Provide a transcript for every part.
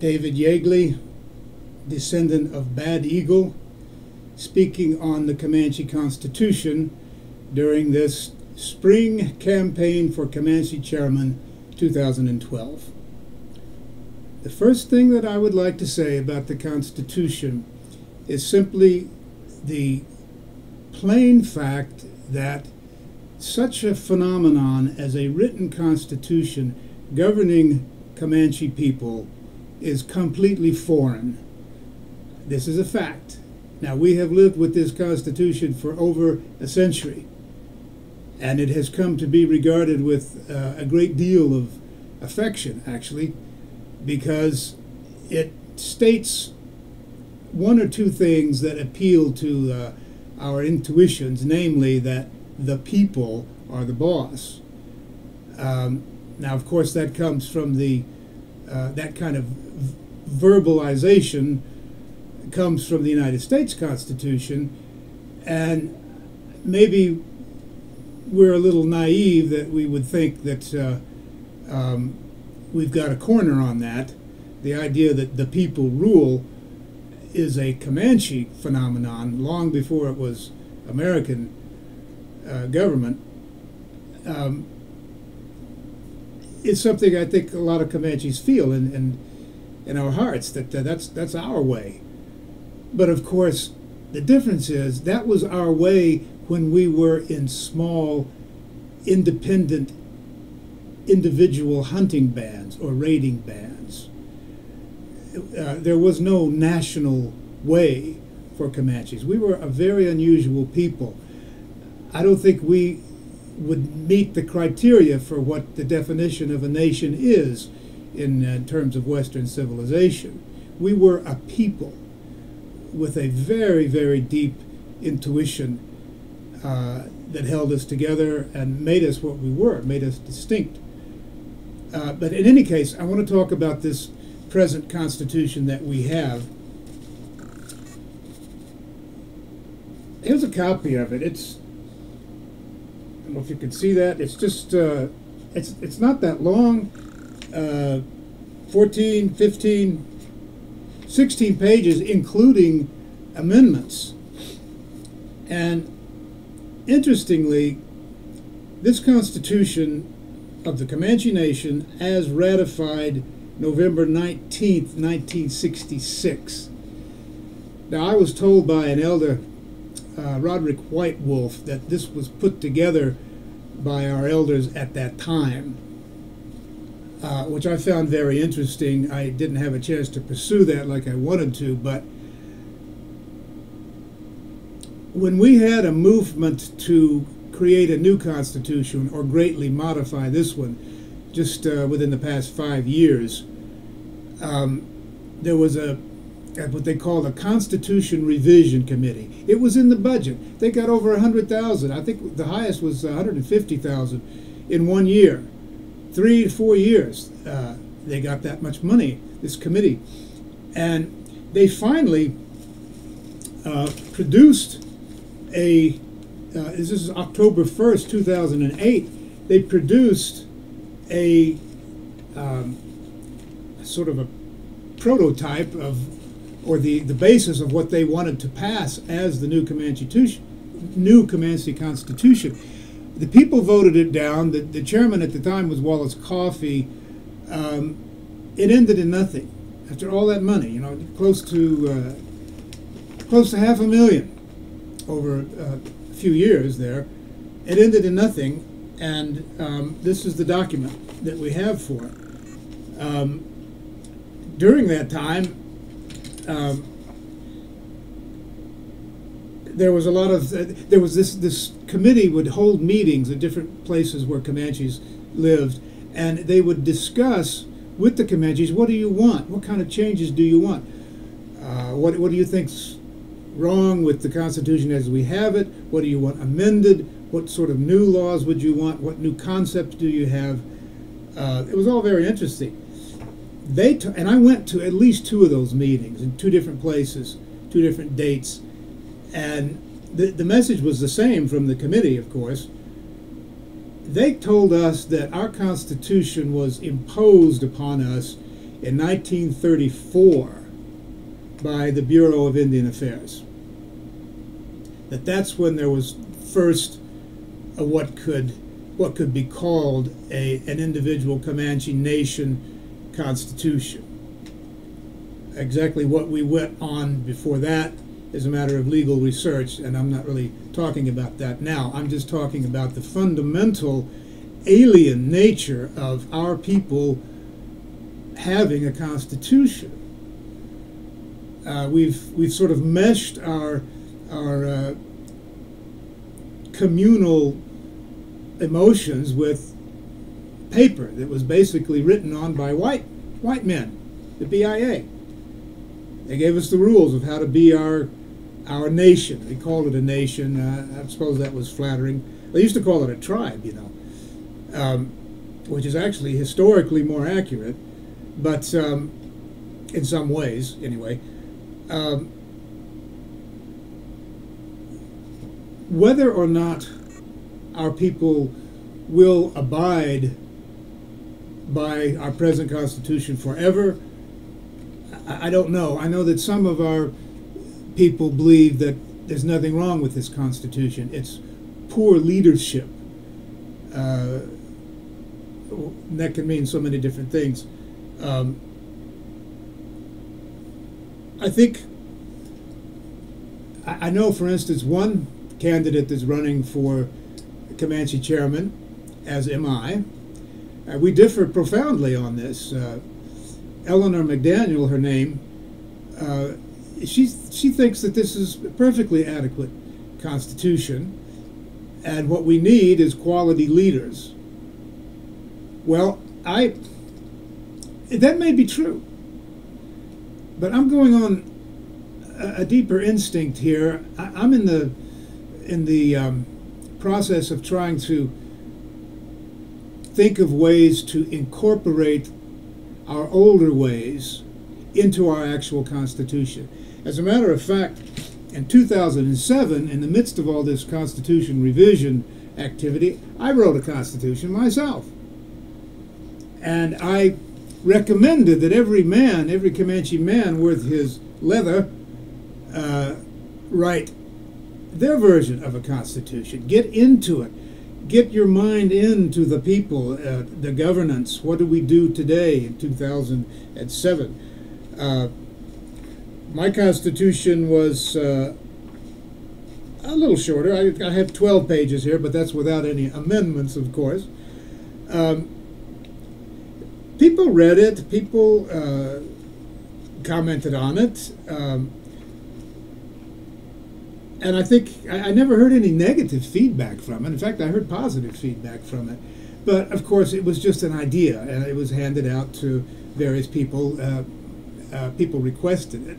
David Yeagley, descendant of Bad Eagle, speaking on the Comanche Constitution during this spring campaign for Comanche Chairman 2012. The first thing that I would like to say about the Constitution is simply the plain fact that such a phenomenon as a written constitution governing Comanche people is completely foreign. This is a fact. Now, we have lived with this Constitution for over a century, and it has come to be regarded with uh, a great deal of affection, actually, because it states one or two things that appeal to uh, our intuitions, namely that the people are the boss. Um, now, of course, that comes from the uh, that kind of verbalization comes from the United States Constitution, and maybe we're a little naive that we would think that uh, um, we've got a corner on that. The idea that the people rule is a Comanche phenomenon long before it was American uh, government. Um, it's something I think a lot of Comanches feel in, in, in our hearts that uh, that's that's our way. But of course, the difference is that was our way when we were in small, independent, individual hunting bands or raiding bands. Uh, there was no national way for Comanches. We were a very unusual people. I don't think we would meet the criteria for what the definition of a nation is in, uh, terms of Western civilization. We were a people with a very, very deep intuition uh, that held us together and made us what we were, made us distinct. Uh, but in any case, I want to talk about this present Constitution that we have. Here's a copy of it. It's don't know if you can see that. It's just, uh, it's, it's not that long. Uh, 14, 15, 16 pages, including amendments. And interestingly, this Constitution of the Comanche Nation, as ratified November 19th, 1966. Now, I was told by an elder uh, Roderick White Wolf that this was put together by our elders at that time, uh, which I found very interesting. I didn't have a chance to pursue that like I wanted to, but when we had a movement to create a new constitution or greatly modify this one, just uh, within the past five years, um, there was a at what they call the Constitution Revision Committee. It was in the budget. They got over a hundred thousand. I think the highest was one hundred and fifty thousand in one year. Three to four years, uh, they got that much money. This committee, and they finally uh, produced a. Uh, this is October first, two thousand and eight. They produced a um, sort of a prototype of or the, the basis of what they wanted to pass as the new Comanche, new Comanche Constitution. The people voted it down. The, the chairman at the time was Wallace Coffey. Um, it ended in nothing. After all that money, you know, close to uh, close to half a million over uh, a few years there, it ended in nothing. And um, this is the document that we have for it. Um, during that time, um, there was a lot of uh, there was this this committee would hold meetings at different places where Comanches lived, and they would discuss with the Comanches what do you want, what kind of changes do you want, uh, what what do you think's wrong with the Constitution as we have it, what do you want amended, what sort of new laws would you want, what new concepts do you have. Uh, it was all very interesting they t- and I went to at least two of those meetings in two different places, two different dates, and the the message was the same from the committee, of course. They told us that our Constitution was imposed upon us in 1934 by the Bureau of Indian Affairs. That that's when there was first what could what could be called a an individual Comanche nation constitution. Exactly what we went on before that is a matter of legal research, and I'm not really talking about that now. I'm just talking about the fundamental alien nature of our people having a constitution. Uh, we've we've sort of meshed our our uh, communal emotions with paper that was basically written on by white white men, the BIA. They gave us the rules of how to be our our nation. They called it a nation. Uh, I suppose that was flattering. They used to call it a tribe, you know, um, which is actually historically more accurate, but um, in some ways, anyway. Um, whether or not our people will abide by our present Constitution forever, I, I don't know. I know that some of our people believe that there's nothing wrong with this Constitution. It's poor leadership. Uh, that can mean so many different things. Um, I think, I, I know, for instance, one candidate that's running for Comanche chairman, as am I. Uh, we differ profoundly on this. Uh, Eleanor McDaniel, her name, uh, she she thinks that this is a perfectly adequate constitution, and what we need is quality leaders. Well, I that may be true, but I'm going on a, a deeper instinct here. I, am in the in the um, process of trying to think of ways to incorporate our older ways into our actual Constitution. As a matter of fact, in 2007, in the midst of all this Constitution revision activity, I wrote a Constitution myself. And I recommended that every man, every Comanche man worth his leather, uh, write their version of a constitution. Get into it. Get your mind into the people, uh, the governance. What do we do today in 2007? Uh, my constitution was uh, a little shorter. I, I, have 12 pages here, but that's without any amendments, of course. Um, people read it. People uh, commented on it. Um, and I think I, I, never heard any negative feedback from it. In fact, I heard positive feedback from it. But of course, it was just an idea, and it was handed out to various people. Uh, uh, people requested it,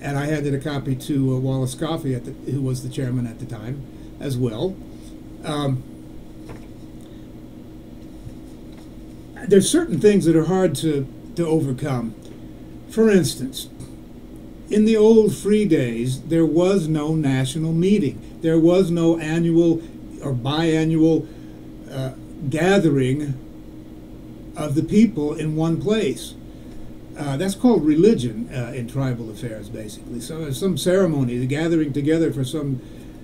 and I handed a copy to uh, Wallace Coffey, the, who was the chairman at the time, as well. Um, there's certain things that are hard to, to overcome. For instance, in the old free days, there was no national meeting. There was no annual or biannual uh, gathering of the people in one place. Uh, that's called religion uh, in tribal affairs, basically. So some ceremony, the gathering together for some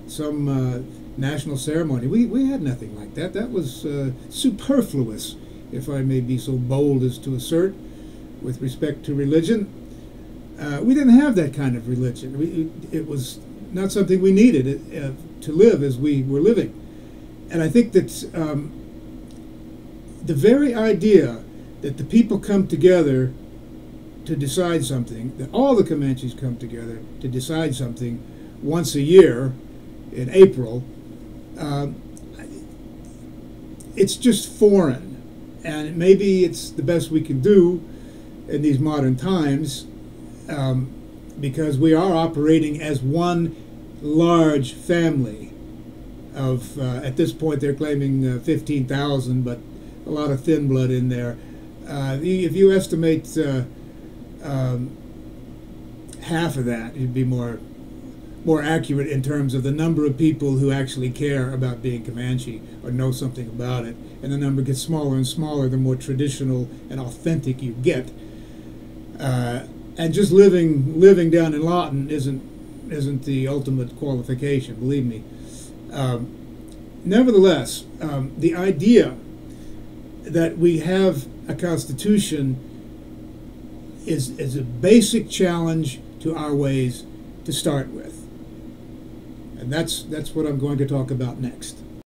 some uh, national ceremony. We we had nothing like that. That was uh, superfluous, if I may be so bold as to assert, with respect to religion. Uh, we didn't have that kind of religion. We, it was not something we needed uh, to live as we were living. And I think that um, the very idea that the people come together to decide something, that all the Comanches come together to decide something once a year in April, uh, it's just foreign. And maybe it's the best we can do in these modern times um, because we are operating as one large family of, uh, at this point, they're claiming uh, 15,000, but a lot of thin blood in there. Uh, if you estimate uh, um, half of that, it'd be more more accurate in terms of the number of people who actually care about being Comanche or know something about it. And the number gets smaller and smaller the more traditional and authentic you get. Uh, and just living living down in Lawton isn't isn't the ultimate qualification. Believe me. Um, nevertheless, um, the idea that we have a constitution is is a basic challenge to our ways to start with, and that's that's what I'm going to talk about next.